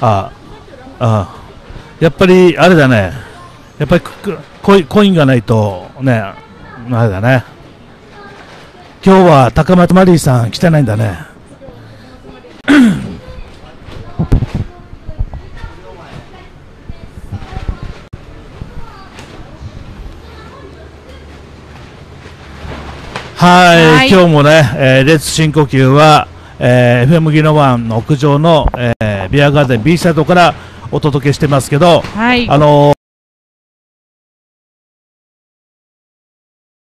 ああやっぱりあれだね。やっぱりコイコインがないとねあれだね。今日は高松マリーさん来てないんだね。はい。はい。今日もね、えー、レッツ深呼吸は、えー、FM ギノワンの屋上の、えー、ビアガーデン B サイトからお届けしてますけど、はい。あの